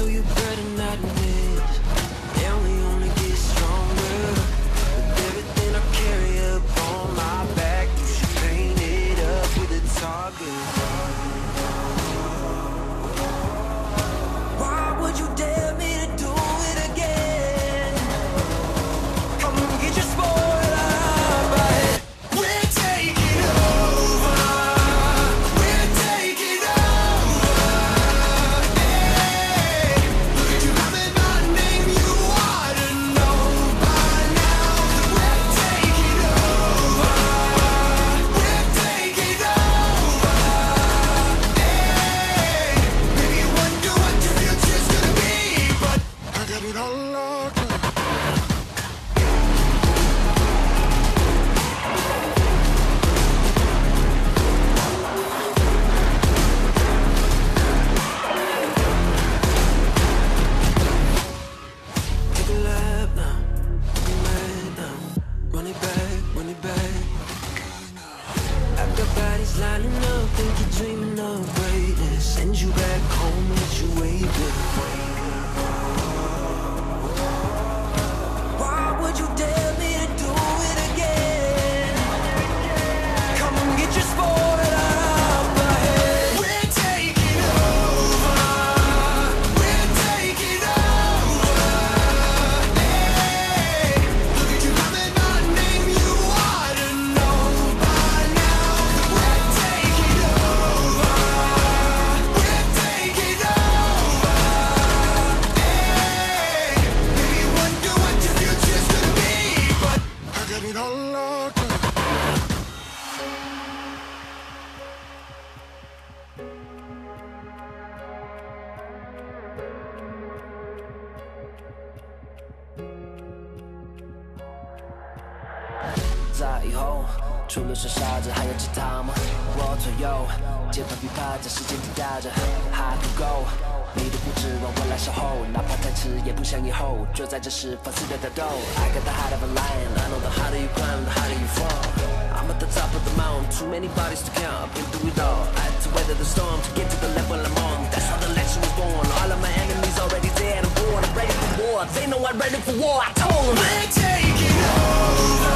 so you 在以后，除了是傻子，还有其他吗？我左右，节拍琵琶在时间滴答着，还不够。你都不指望我来守候，哪怕再迟也不想以后。就在这时放肆的打斗。I got the heart of a lion, I know the harder you climb, the harder you fall. I'm at the top of the mountain, too many bodies to count. Been through it all, I had to weather the storm to get to the level I'm on. That's how the legend was born. All of my enemies already dead. I'm born, I'm ready for war. They know I'm ready for war. I told them. We're taking over.